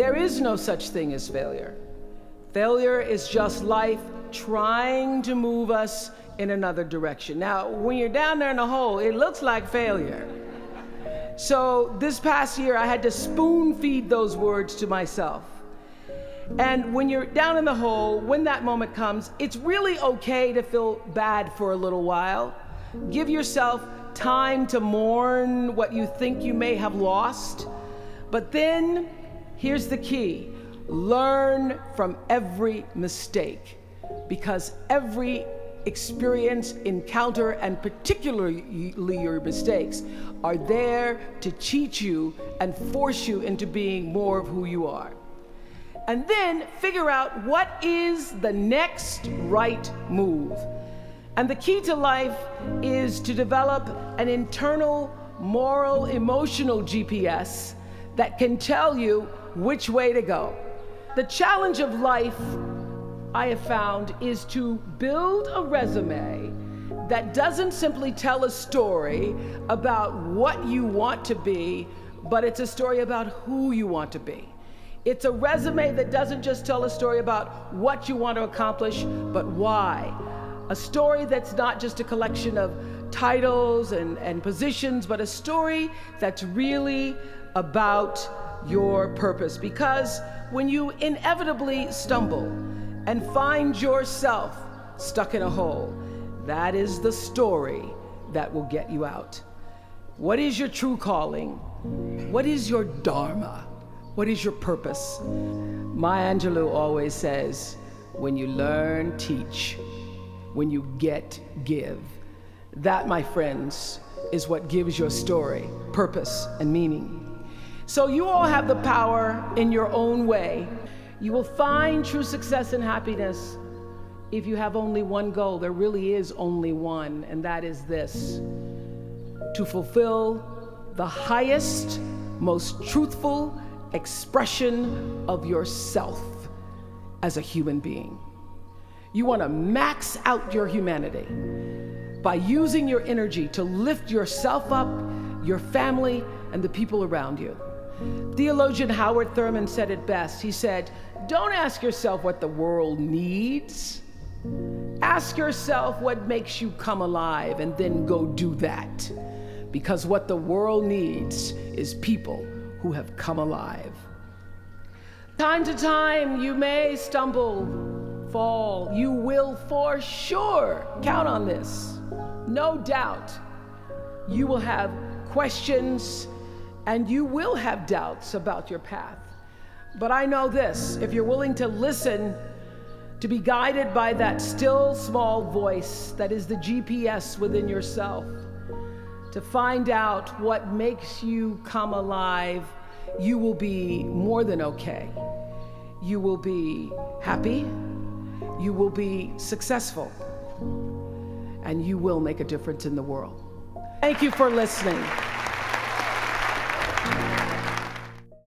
There is no such thing as failure. Failure is just life trying to move us in another direction. Now, when you're down there in the hole, it looks like failure. So, this past year, I had to spoon feed those words to myself. And when you're down in the hole, when that moment comes, it's really okay to feel bad for a little while. Give yourself time to mourn what you think you may have lost. But then, here's the key learn from every mistake because every experience, encounter, and particularly your mistakes are there to teach you and force you into being more of who you are. And then figure out what is the next right move. And the key to life is to develop an internal, moral, emotional GPS that can tell you which way to go. The challenge of life, I have found, is to build a resume that doesn't simply tell a story about what you want to be, but it's a story about who you want to be. It's a resume that doesn't just tell a story about what you want to accomplish, but why. A story that's not just a collection of titles and, and positions, but a story that's really about your purpose. Because when you inevitably stumble and find yourself stuck in a hole, that is the story that will get you out. What is your true calling? What is your dharma? What is your purpose? Maya Angelou always says, when you learn, teach. When you get, give. That, my friends, is what gives your story purpose and meaning. So you all have the power in your own way. You will find true success and happiness if you have only one goal. There really is only one, and that is this to fulfill the highest, most truthful expression of yourself as a human being. You want to max out your humanity by using your energy to lift yourself up, your family, and the people around you. Theologian Howard Thurman said it best. He said, Don't ask yourself what the world needs. Ask yourself what makes you come alive and then go do that. Because what the world needs is people who have come alive. Time to time, you may stumble, fall. You will for sure count on this. No doubt. You will have questions and you will have doubts about your path. But I know this if you're willing to listen, to be guided by that still small voice that is the GPS within yourself, to find out what makes you come alive, you will be more than okay. You will be happy, you will be successful, and you will make a difference in the world. Thank you for listening.